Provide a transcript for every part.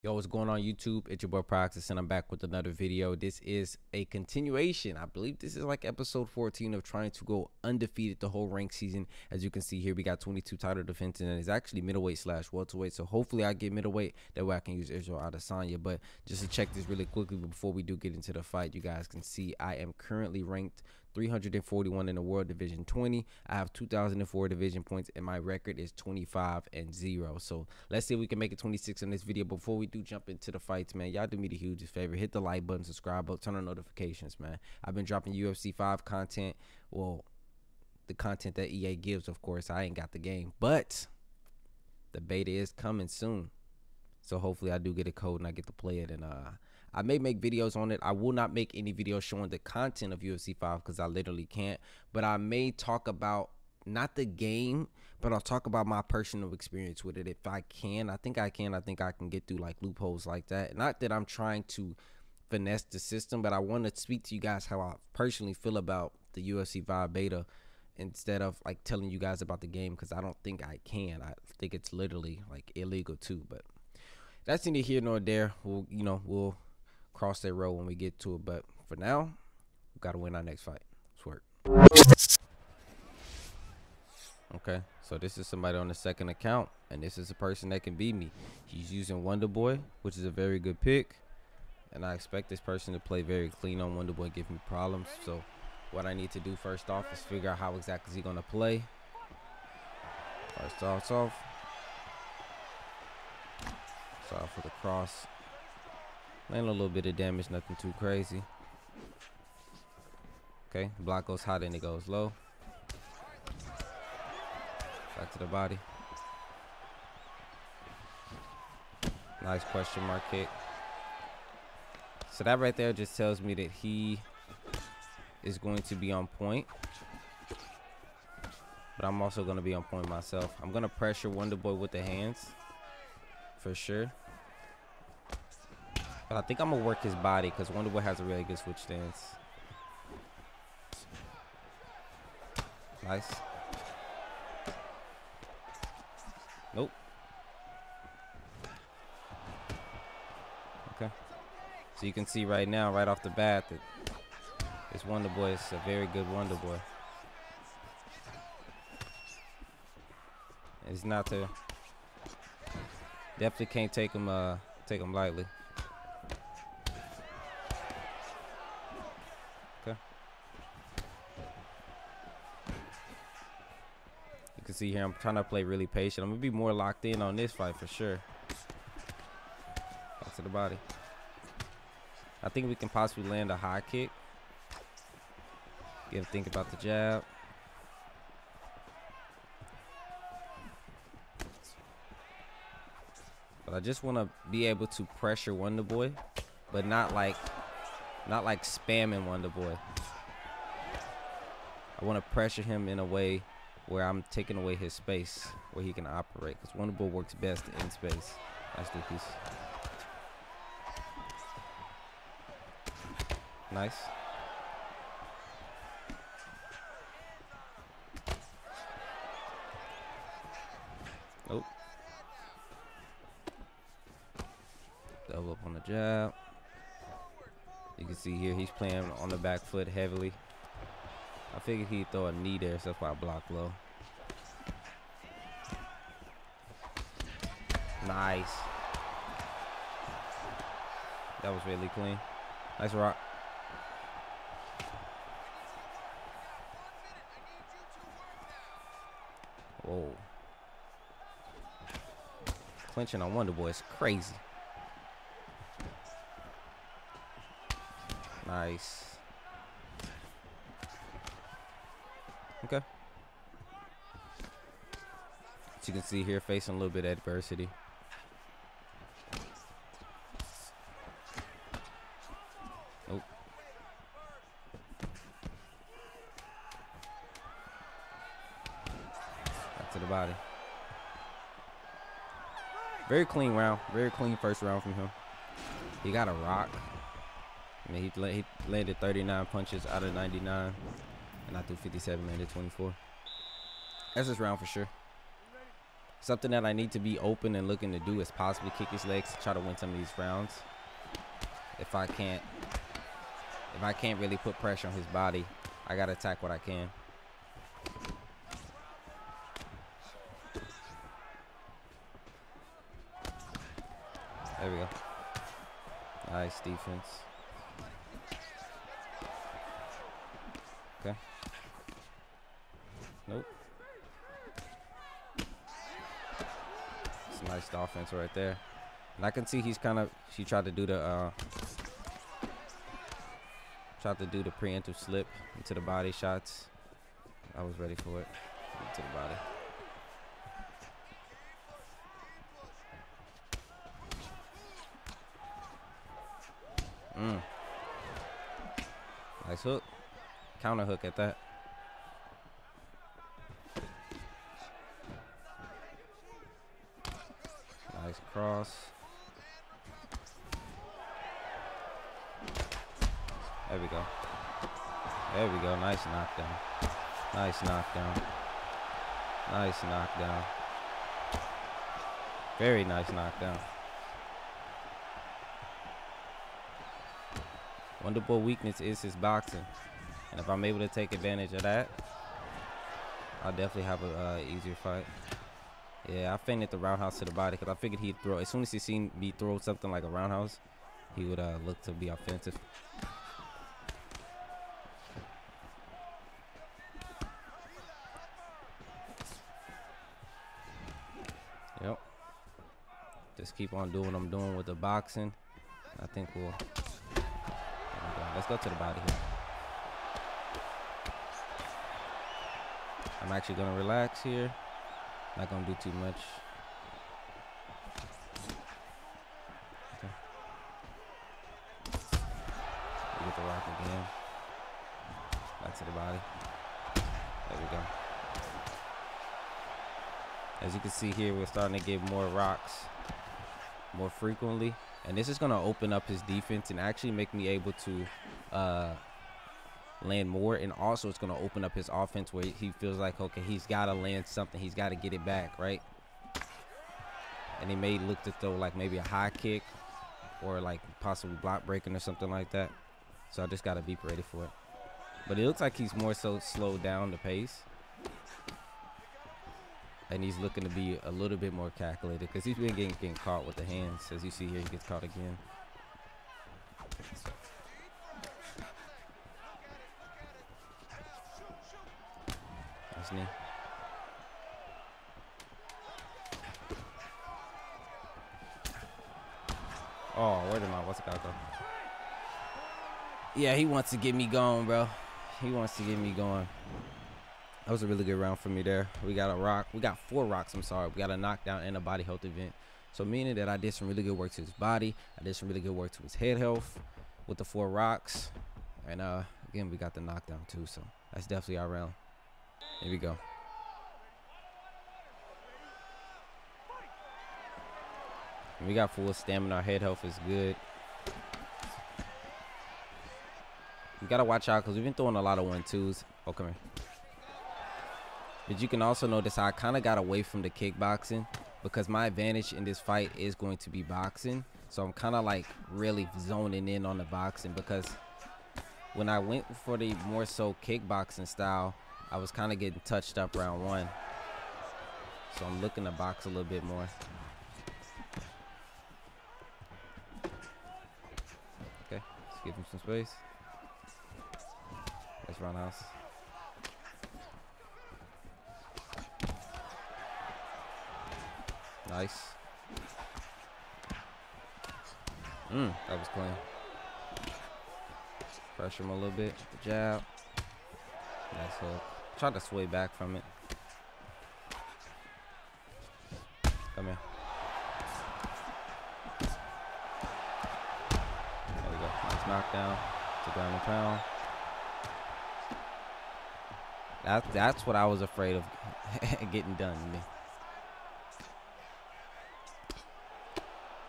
Yo, what's going on YouTube? It's your boy Pryoxis and I'm back with another video. This is a continuation. I believe this is like episode 14 of trying to go undefeated the whole rank season. As you can see here, we got 22 title defense and it's actually middleweight slash welterweight. So hopefully I get middleweight. That way I can use Israel Adesanya. But just to check this really quickly before we do get into the fight, you guys can see I am currently ranked 341 in the world division 20 i have 2004 division points and my record is 25 and 0 so let's see if we can make it 26 in this video. Before we do jump into the fights man y'all do me the hugest favor. Hit the like button subscribe button turn on notifications man. I've been dropping ufc 5 content. Well the content that ea gives of course. I ain't got the game but the beta is coming soon so hopefully i do get a code and i get to play it and uh I may make videos on it. I will not make any videos showing the content of UFC 5 because I literally can't. But I may talk about not the game, but I'll talk about my personal experience with it if I can. I think I can. I think I can get through like loopholes like that. Not that I'm trying to finesse the system, but I want to speak to you guys how I personally feel about the UFC 5 beta instead of like telling you guys about the game because I don't think I can. I think it's literally like illegal too. But that's neither here nor there. We'll you know we'll cross that road when we get to it. But for now, we got to win our next fight. Work. Okay, so this is somebody on the second account, and this is a person that can beat me. He's using Wonder Boy, which is a very good pick, and I expect this person to play very clean on Wonder Boy give me problems. So what I need to do first off is figure out how exactly he's going to play. First off, off. Start for the cross. Land a little bit of damage, nothing too crazy. Okay, block goes high, then it goes low. Back to the body. Nice question mark kick. So that right there just tells me that he is going to be on point. But I'm also going to be on point myself. I'm going to pressure Wonder Boy with the hands. For sure. But I think I'm gonna work his body because Wonder Boy has a really good switch stance. Nice. Nope. Okay. So you can see right now, right off the bat, that this Wonder Boy is a very good Wonder Boy. It's not to definitely can't take him uh take him lightly. Okay. You can see here, I'm trying to play really patient. I'm to be more locked in on this fight for sure. Back to the body. I think we can possibly land a high kick. Get him think about the jab. But I just want to be able to pressure Wonder Boy, but not like, not like spamming Wonder Boy. I want to pressure him in a way where I'm taking away his space where he can operate. Because Wonder Boy works best in space. Nice little piece. Nice. Double up on the jab. You can see here he's playing on the back foot heavily. I figured he'd throw a knee there, so that's why I blocked low. Nice. That was really clean. Nice rock. Whoa. Clinching on Wonder Boy is crazy. Nice. Okay. As you can see here, facing a little bit of adversity. Nope. Back to the body. Very clean round. Very clean first round from him. He got a rock. I mean, he, he landed 39 punches out of 99. And I threw 57, man, did 24. That's this round for sure. Something that I need to be open and looking to do is possibly kick his legs to try to win some of these rounds. If I can't, if I can't really put pressure on his body, I gotta attack what I can. There we go. Nice defense. Nope. It's nice offense right there. And I can see he's kind of, she tried to do the, uh, tried to do the preemptive slip into the body shots. I was ready for it. Into the body. Mm. Nice hook. Counter hook at that. Nice There we go. There we go. Nice knockdown. Nice knockdown. Nice knockdown. Very nice knockdown. Wonderboy weakness is his boxing. And if I'm able to take advantage of that, I'll definitely have a uh, easier fight. Yeah, I feinted the roundhouse to the body because I figured he'd throw. As soon as he seen me throw something like a roundhouse, he would uh, look to be offensive. Yep. Just keep on doing what I'm doing with the boxing. I think we'll. we Let's go to the body here. I'm actually gonna relax here. Not gonna do too much. Okay. We get the rock again. Back to the body. There we go. As you can see here, we're starting to get more rocks more frequently. And this is going to open up his defense and actually make me able to uh, land more. And also, it's going to open up his offense where he feels like, okay, he's got to land something. He's got to get it back, right? And he may look to throw like maybe a high kick or like possibly block breaking or something like that. So I just got to be ready for it. But it looks like he's more so slowed down the pace and he's looking to be a little bit more calculated because he's been getting, getting caught with the hands. As you see here, he gets caught again. Oh, where did my what's got go? Yeah, he wants to get me going, bro. He wants to get me going. That was a really good round for me there. We got a rock. We got four rocks. I'm sorry. We got a knockdown and a body health event. So meaning that I did some really good work to his body. I did some really good work to his head health with the four rocks. And uh, again, we got the knockdown too. So that's definitely our round. Here we go. We got full stamina. Our head health is good. We gotta watch out because we've been throwing a lot of one twos. Oh, come here. But you can also notice I kind of got away from the kickboxing because my advantage in this fight is going to be boxing. So I'm kind of like really zoning in on the boxing because when I went for the more so kickboxing style, I was kind of getting touched up round one. So I'm looking to box a little bit more. Okay, let's give him some space. Let's roundhouse. Nice. Mm, that was clean. Pressure him a little bit. Jab. Nice hook. Tried to sway back from it. Come here. There we go. Nice knockdown. To ground and pound. That, that's what I was afraid of getting done to me.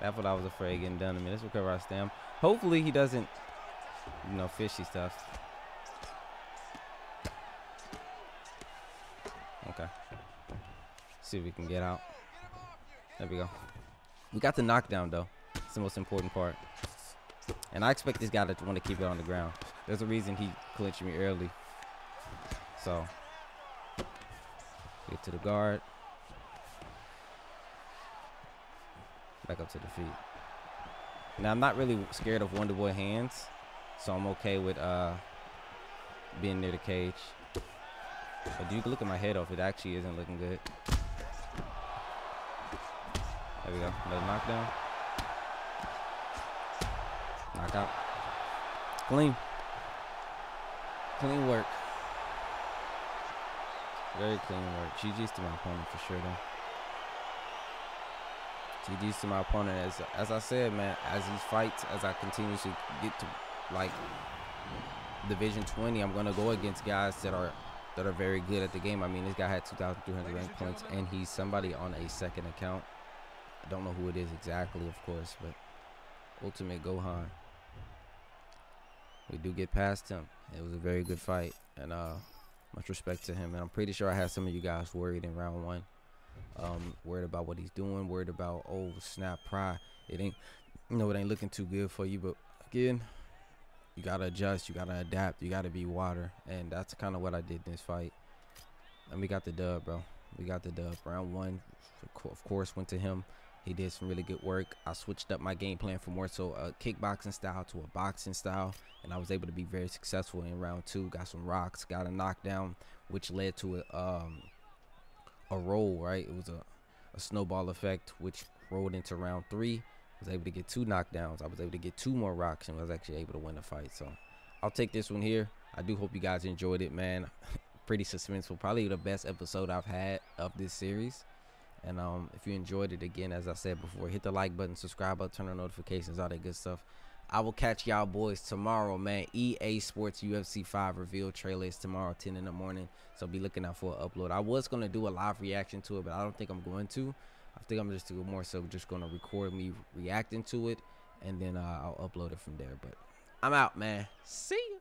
That's what I was afraid of getting done to me. Let's recover our stem. Hopefully he doesn't, you know, fishy stuff. See if we can get out. There we go. We got the knockdown though. It's the most important part. And I expect this guy to want to keep it on the ground. There's a reason he clinched me early. So get to the guard. Back up to the feet. Now I'm not really scared of Wonder Boy hands, so I'm okay with uh being near the cage. But you look at my head off, it actually isn't looking good. There we go. Another knockdown. Knockout. Clean. Clean work. Very clean work. GG's to my opponent for sure though. GG's to my opponent. As as I said, man, as these fights, as I continue to get to like Division 20, I'm gonna go against guys that are that are very good at the game. I mean, this guy had 2,300 ranked points, and he's somebody on a second account. Don't know who it is exactly, of course, but Ultimate Gohan. We do get past him. It was a very good fight, and uh, much respect to him. And I'm pretty sure I had some of you guys worried in round one. Um, worried about what he's doing, worried about oh snap pry. It ain't you know it ain't looking too good for you, but again, you gotta adjust, you gotta adapt, you gotta be water, and that's kind of what I did in this fight. And we got the dub, bro. We got the dub. Round one, of course, went to him. He did some really good work. I switched up my game plan from more so a kickboxing style to a boxing style, and I was able to be very successful in round two. Got some rocks, got a knockdown, which led to a um, a roll, right? It was a, a snowball effect, which rolled into round three. Was able to get two knockdowns. I was able to get two more rocks and was actually able to win the fight. So I'll take this one here. I do hope you guys enjoyed it, man. Pretty suspenseful. Probably the best episode I've had of this series. And um, if you enjoyed it, again, as I said before, hit the like button, subscribe button, turn on notifications, all that good stuff. I will catch y'all boys tomorrow, man. EA Sports UFC 5 reveal trailer is tomorrow, 10 in the morning. So be looking out for an upload. I was going to do a live reaction to it, but I don't think I'm going to. I think I'm just more so just going to record me reacting to it, and then uh, I'll upload it from there. But I'm out, man. See ya.